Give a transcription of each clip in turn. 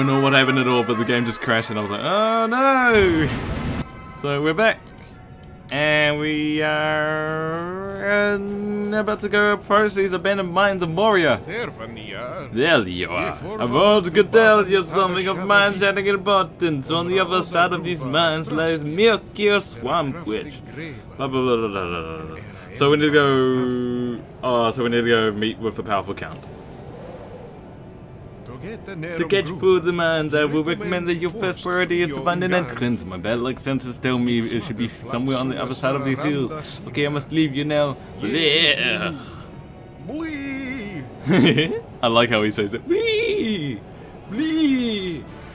Don't know what happened at all, but the game just crashed and I was like, oh no! So we're back. And we are about to go approach these abandoned mines of Moria. There you are. I've want to tell you something of mine shining importance. On the other side of these mines lies Milky Swamp Witch. Blah, blah, blah, blah, blah, blah. So we need to go... Oh, so we need to go meet with the powerful count. To catch the mines, I will recommend that your first priority is to find an entrance. My bad luck senses tell me it should be somewhere on the other side of these hills. Okay, I must leave you now. Blech. I like how he says it.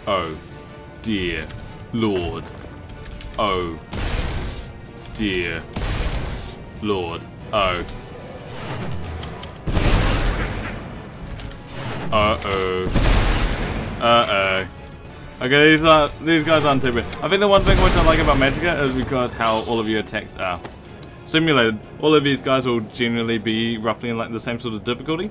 Oh, dear Lord. Oh, dear Lord. Oh. Uh-oh. Uh-oh. Okay, these are these guys aren't too bad. I think the one thing which I like about Magicka is because how all of your attacks are simulated. All of these guys will generally be roughly in like the same sort of difficulty.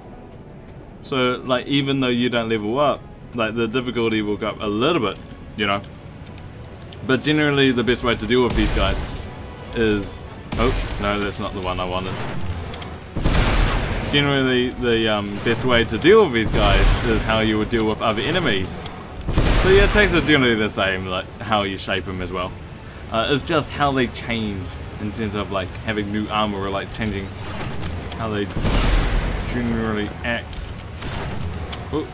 So like even though you don't level up, like the difficulty will go up a little bit, you know. But generally the best way to deal with these guys is oh no that's not the one I wanted generally the um, best way to deal with these guys is how you would deal with other enemies. So yeah, attacks are generally the same, like how you shape them as well. Uh, it's just how they change in terms of like having new armor or like changing how they generally act. Ooh.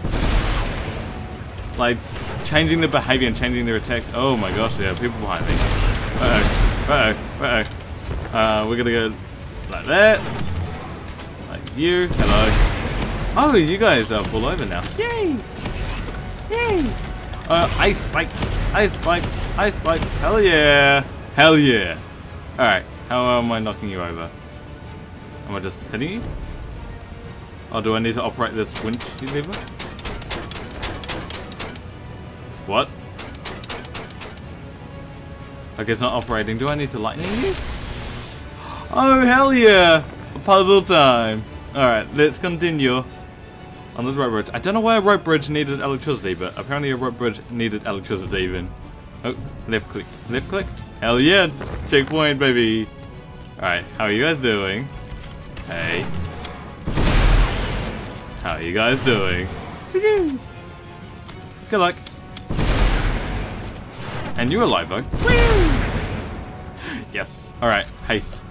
Like changing their behavior and changing their attacks. Oh my gosh, there are people behind me. Uh oh, uh oh, uh oh. Uh, we're gonna go like that you. Hello. Oh, you guys are full over now. Yay! Yay! Uh, ice spikes, ice spikes, ice spikes. Hell yeah! Hell yeah! Alright, how am I knocking you over? Am I just hitting you? Oh, do I need to operate this winch lever? What? Okay, it's not operating. Do I need to lightning you? Oh, hell yeah! Puzzle time! Alright, let's continue on this rope bridge. I don't know why a rope bridge needed electricity, but apparently a rope bridge needed electricity even. Oh, left click. Left click? Hell yeah! Checkpoint, baby! Alright, how are you guys doing? Hey. How are you guys doing? Good luck. And you're alive, though. yes. Alright, haste.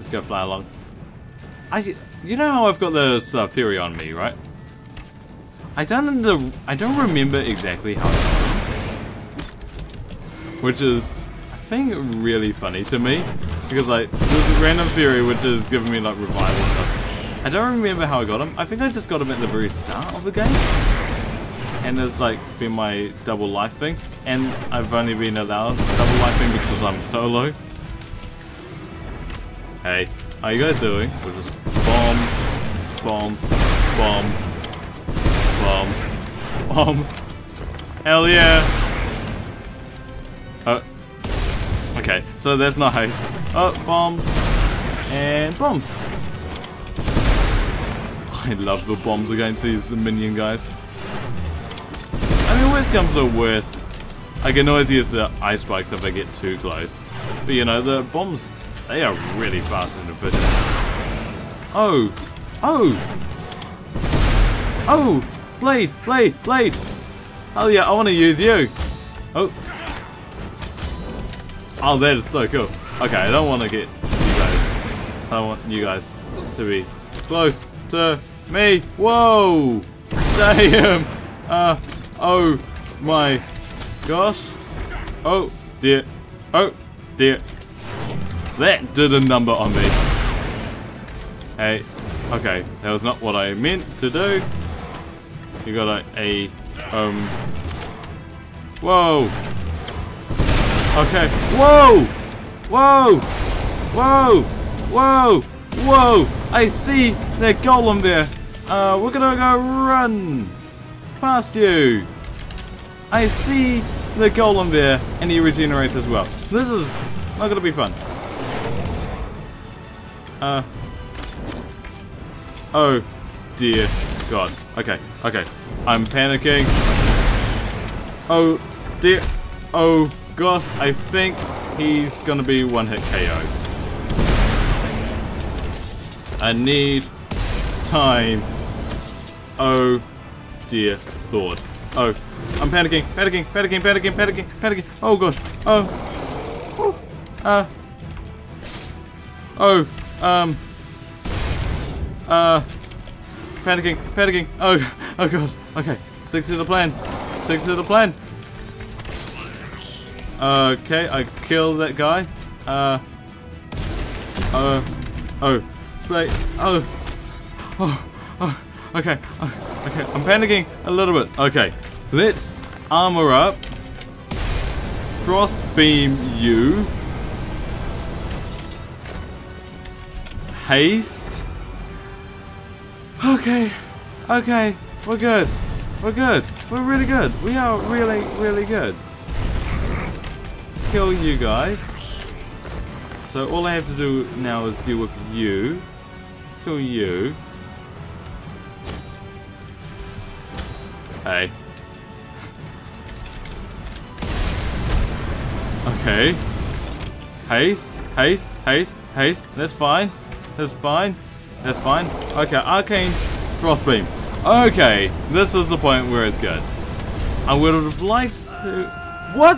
Let's go fly along. I, you know how I've got this uh, Fairy on me, right? I don't the, I don't remember exactly how. Which is, I think, really funny to me because like there's a random Fairy which is giving me like revival stuff. I don't remember how I got him. I think I just got him at the very start of the game. And there's like been my double life thing. And I've only been allowed double life thing because I'm solo. Hey, how you guys doing? We're just bomb, bomb, bomb, bomb, bombs. Hell yeah! Oh. Okay, so there's no haste. Oh, bomb. And bomb. I love the bombs against these minion guys. I mean, worst comes to worst. I can always use the ice spikes if I get too close. But you know, the bombs they are really fast efficient. Oh! Oh! Oh! Blade! Blade! Blade! Oh yeah, I want to use you! Oh! Oh, that is so cool. Okay, I don't want to get you guys. I don't want you guys to be close to me. Whoa! Damn! Uh, oh my gosh. Oh dear. Oh dear. That did a number on me. Hey, okay, that was not what I meant to do. You got a, a um, whoa. Okay, whoa, whoa, whoa, whoa, whoa. I see that golem there. Uh, we're gonna go run past you. I see the golem there, and he regenerates as well. This is not gonna be fun. Uh. Oh, dear. god. Okay, okay. I'm panicking. Oh, dear. Oh, god. I think he's gonna be one hit KO. I need time. Oh, dear lord. Oh, I'm panicking, panicking, panicking, panicking, panicking, panicking. Oh gosh. Oh. Uh. Oh. Um. Uh. Panicking, panicking. Oh. Oh god. Okay. Stick to the plan. Stick to the plan. Okay, I killed that guy. Uh. Uh. Oh. Spray. Oh. Oh. Oh. Okay. Oh, okay. I'm panicking a little bit. Okay. Let's armor up. Cross beam you. Haste. Okay. Okay. We're good. We're good. We're really good. We are really, really good. Kill you guys. So all I have to do now is deal with you. Let's kill you. Hey. Okay. Haste, haste, haste, haste. That's fine. That's fine. That's fine. Okay, arcane crossbeam. Okay, this is the point where it's good. I would have liked to... What?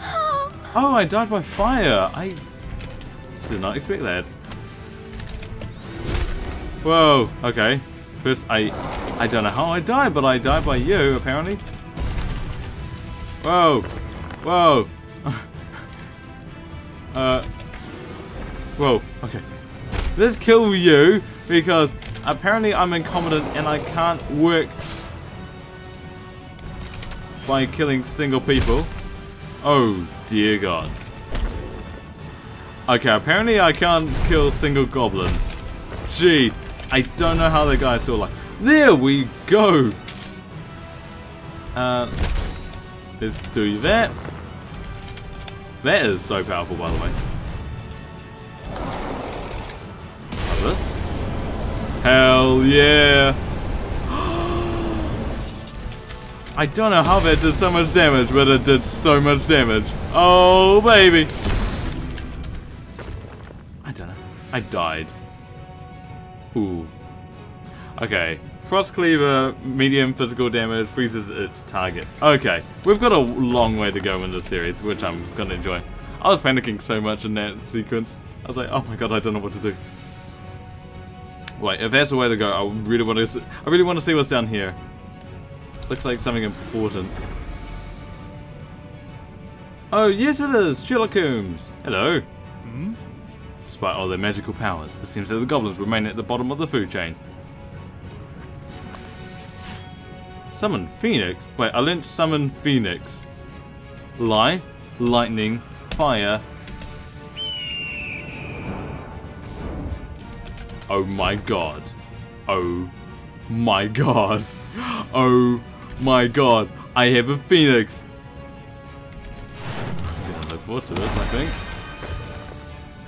Oh, I died by fire. I did not expect that. Whoa, okay. First, I I don't know how I died, but I died by you, apparently. Whoa. Whoa. uh. Whoa, okay. Let's kill you, because apparently I'm incompetent and I can't work by killing single people. Oh, dear God. Okay, apparently I can't kill single goblins. Jeez, I don't know how the guy's still alive. There we go! Uh, let's do that. That is so powerful, by the way. Hell yeah! I don't know how that did so much damage, but it did so much damage. Oh, baby! I don't know. I died. Ooh. Okay. Frost Cleaver, medium physical damage, freezes its target. Okay. We've got a long way to go in this series, which I'm gonna enjoy. I was panicking so much in that sequence. I was like, oh my god, I don't know what to do. Wait, if that's the way to go, I really want to. I really want to see what's down here. Looks like something important. Oh, yes it is! Sherlock Holmes! Hello! Hmm? Despite all their magical powers, it seems that the goblins remain at the bottom of the food chain. Summon Phoenix? Wait, I learned summon Phoenix. Life, lightning, fire. Oh my god. Oh my god. Oh my god. I have a Phoenix. I'm gonna look forward to this, I think.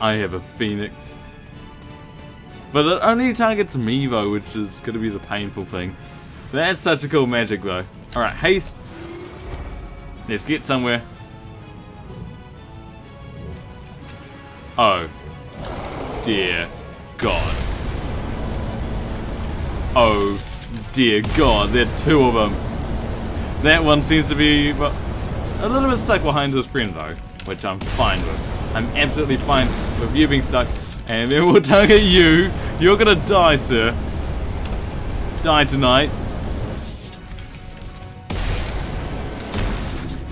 I have a Phoenix. But it only targets me though, which is gonna be the painful thing. That's such a cool magic though. Alright, haste. Let's get somewhere. Oh. Dear Oh dear God, there are two of them. That one seems to be a little bit stuck behind his friend though, which I'm fine with. I'm absolutely fine with you being stuck. And then we'll target you. You're gonna die, sir. Die tonight.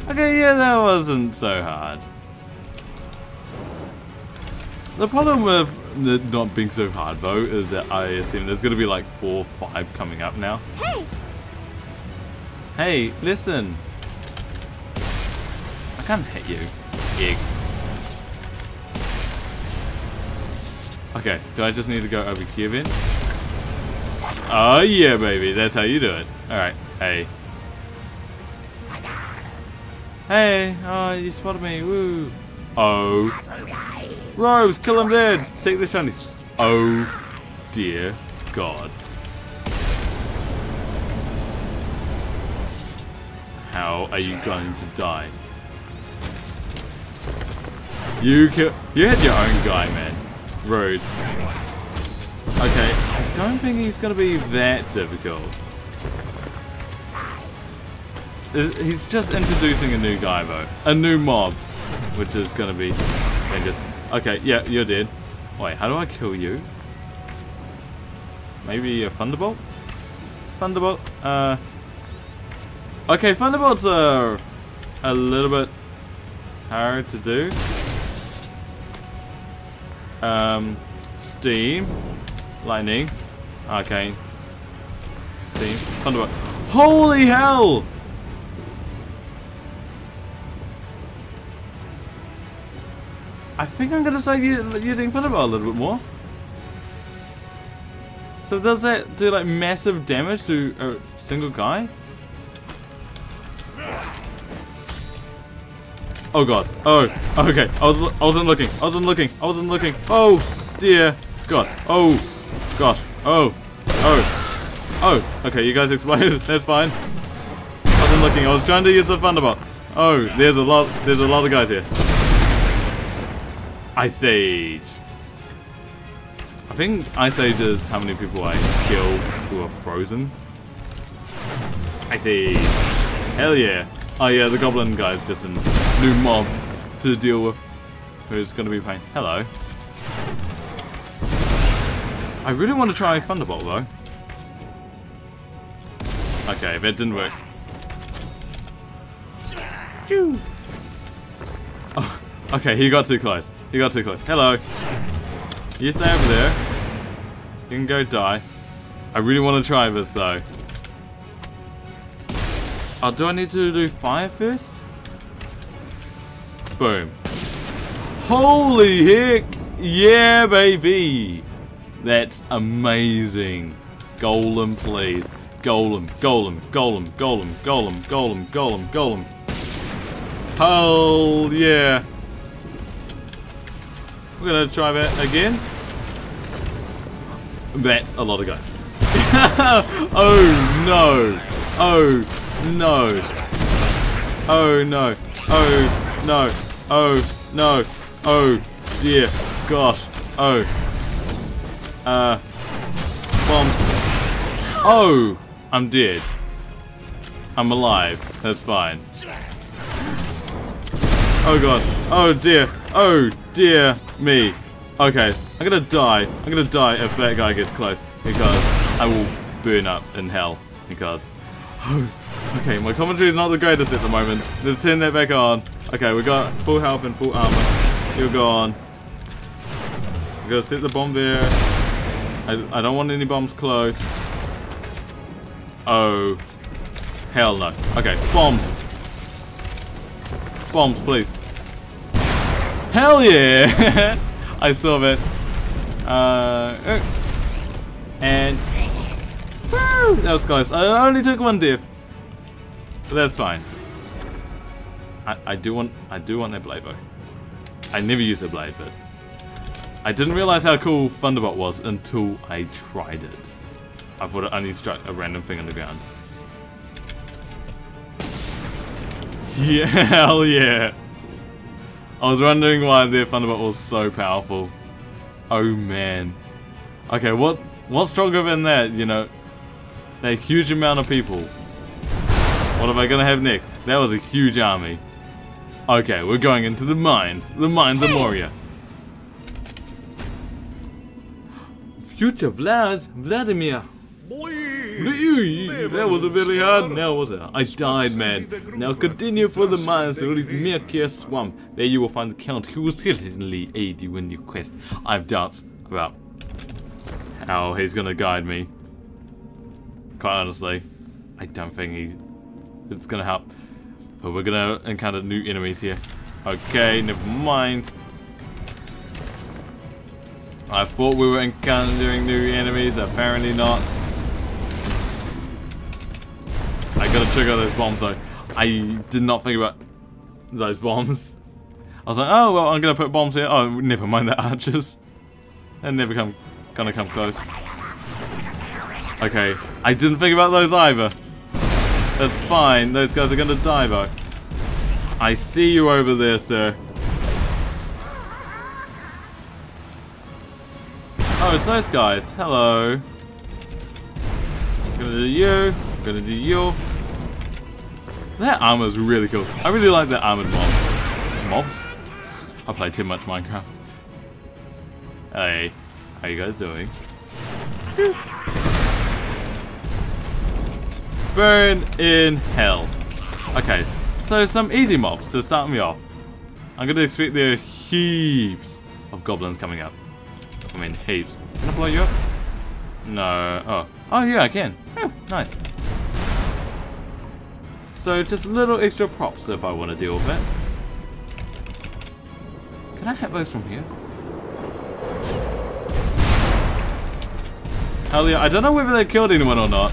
Okay, yeah, that wasn't so hard. The problem with it not being so hard, though, is that I assume there's going to be like four, five coming up now. Hey! Hey, listen. I can't hit you. Egg. Okay, do I just need to go over here then? Oh yeah, baby, that's how you do it. Alright, hey. Hey, oh, you spotted me, woo. Oh. Rose, kill him dead. Take this shiny. Oh dear God. How are you going to die? You kill. You had your own guy, man. Rude. Okay, I don't think he's gonna be that difficult. He's just introducing a new guy though, a new mob, which is gonna be. They just Okay, yeah, you're dead. Wait, how do I kill you? Maybe a Thunderbolt? Thunderbolt? Uh... Okay, Thunderbolts are a little bit hard to do. Um, Steam. Lightning. Arcane. Steam. Thunderbolt. Holy hell! I think I'm gonna start using Thunderbolt a little bit more. So does that do like massive damage to a single guy? Oh god. Oh, okay. I was I wasn't looking. I wasn't looking. I wasn't looking. Oh dear god. Oh gosh. Oh. Oh. Oh. Okay, you guys exploded. That's fine. I wasn't looking. I was trying to use the Thunderbolt. Oh, there's a lot there's a lot of guys here. Ice Age. I think Ice Age is how many people I kill who are frozen. Ice Age. Hell yeah. Oh yeah, the goblin guy's just a new mob to deal with. Who's gonna be pain. Hello. I really want to try Thunderbolt though. Okay, that didn't work. Oh, okay, he got too close. He got too close. Hello. You stay over there. You can go die. I really want to try this though. Oh, do I need to do fire first? Boom. Holy heck! Yeah, baby! That's amazing. Golem, please. Golem, golem, golem, golem, golem, golem, golem, golem. Hell yeah. We're gonna try that again. That's a lot of guys. oh no! Oh no! Oh no! Oh no! Oh no! Oh dear! Gosh! Oh! Uh. Bomb. Oh! I'm dead. I'm alive. That's fine. Oh god. Oh dear. Oh dear me. Okay, I'm gonna die. I'm gonna die if that guy gets close because I will burn up in hell because. Okay, my commentary is not the greatest at the moment. Let's turn that back on. Okay, we got full health and full armor. You're gone. We gotta set the bomb there. I, I don't want any bombs close. Oh. Hell no. Okay, bombs. Bombs, please. Hell yeah! I saw that. Uh, uh, and woo, that was close. I only took one diff, but that's fine. I, I do want I do want that blade though. I never use a blade, but I didn't realize how cool Thunderbolt was until I tried it. I thought it only struck a random thing on the ground. Yeah, hell yeah. I was wondering why their Thunderbolt was so powerful. Oh man. Okay, what what's stronger than that, you know? A huge amount of people. What am I gonna have next? That was a huge army. Okay, we're going into the mines. The mines of Moria. Future Vlad, Vladimir. That was a very hard now, was it? I died, man. Now continue for the mines to Mirkir Swamp. There you will find the Count who will certainly aid you in your quest. I have doubts about how he's gonna guide me. Quite honestly, I don't think he's it's gonna help. But we're gonna encounter new enemies here. Okay, never mind. I thought we were encountering new enemies, apparently not. Gotta out those bombs though. I did not think about those bombs. I was like, oh well, I'm gonna put bombs here. Oh, never mind the archers. They're never come, gonna come close. Okay, I didn't think about those either. That's fine. Those guys are gonna die though. I see you over there, sir. Oh, it's those guys. Hello. Gonna do you. Gonna do you. That armor's really cool. I really like that armored mob. Mobs? I play too much Minecraft. Hey, how you guys doing? Burn in hell. Okay, so some easy mobs to start me off. I'm gonna expect there are heaps of goblins coming up. I mean, heaps. Can I blow you up? No. Oh. Oh, yeah, I can. Oh, nice. So, just a little extra props if I want to deal with it. Can I hit those from here? Hell yeah, I don't know whether they killed anyone or not.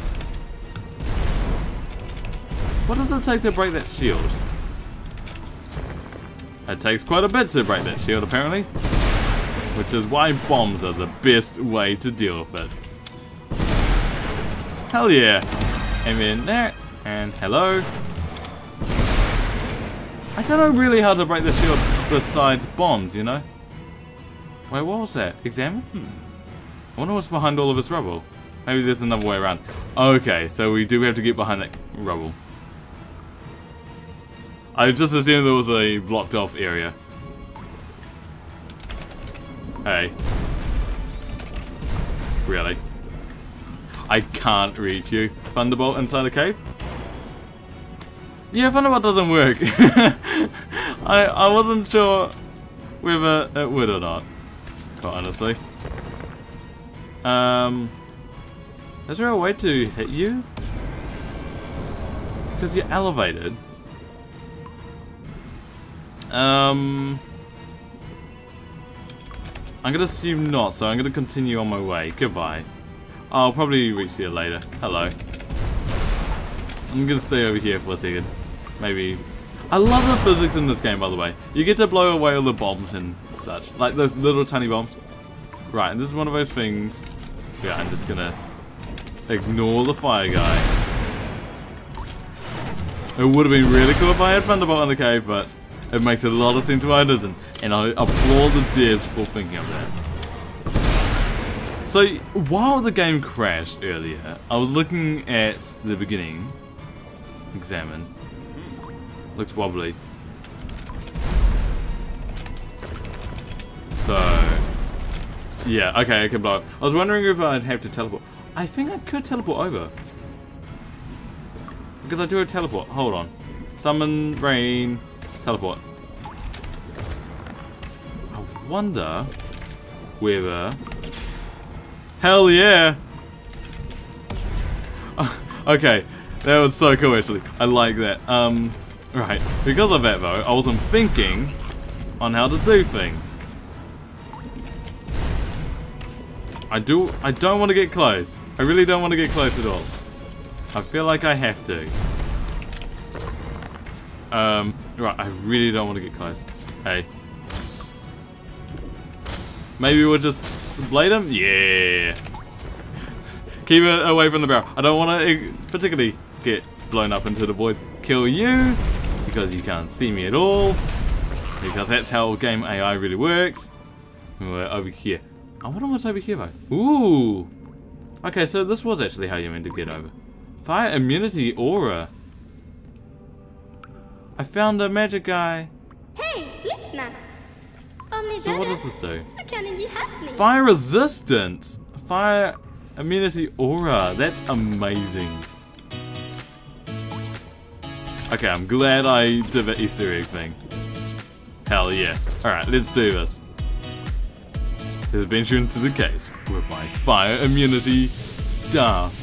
What does it take to break that shield? It takes quite a bit to break that shield, apparently. Which is why bombs are the best way to deal with it. Hell yeah. Aim in there. And hello. I don't know really how to break the shield besides bombs, you know? Wait, what was that? Examine? Hmm. I wonder what's behind all of this rubble. Maybe there's another way around. Okay, so we do have to get behind that rubble. I just assumed there was a blocked off area. Hey. Really? I can't reach you. Thunderbolt inside the cave? Yeah, Thunderbolt doesn't work. I, I wasn't sure whether it would or not, quite honestly. Um, is there a way to hit you? Because you're elevated. Um, I'm gonna assume not, so I'm gonna continue on my way. Goodbye. I'll probably reach there later. Hello. I'm gonna stay over here for a second. Maybe. I love the physics in this game, by the way. You get to blow away all the bombs and such. Like those little tiny bombs. Right, and this is one of those things. Yeah, I'm just gonna ignore the fire guy. It would have been really cool if I had Thunderbolt in the cave, but it makes a lot of sense why it doesn't. And I applaud the devs for thinking of that. So, while the game crashed earlier, I was looking at the beginning. Examine. Looks wobbly. So, yeah, okay, I can blow. I was wondering if I'd have to teleport. I think I could teleport over. Because I do a teleport. Hold on. Summon, rain, Teleport. I wonder whether... Hell yeah! okay, that was so cool actually. I like that. Um, right, because of that though, I wasn't thinking on how to do things. I do. I don't want to get close. I really don't want to get close at all. I feel like I have to. Um, right, I really don't want to get close. Hey. Maybe we'll just blade him? Yeah. Keep it away from the barrel. I don't want to particularly get blown up into the void. Kill you, because you can't see me at all. Because that's how game AI really works. We're over here. I wonder what's over here though. Ooh. Okay, so this was actually how you meant to get over. Fire immunity aura. I found a magic guy. Hey! Om So what does this do? så kan ni ge hackning. Fire resistance! Fire immunity aura. That's amazing. Okay, I'm glad I did the Easter egg thing. Hell yeah. Alright, let's do this. Let's venture into the case with my fire immunity staff.